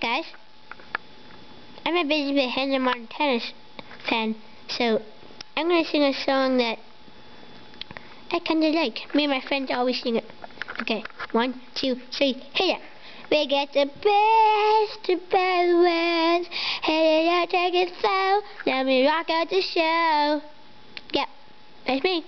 guys. I'm a busy bit Hannah tennis. fan, so I'm going to sing a song that I kind of like. Me and my friends always sing it. Okay, one, two, three, hit it. We get the best of both worlds. Hit it out, take it slow. Let me rock out the show. Yep, that's me.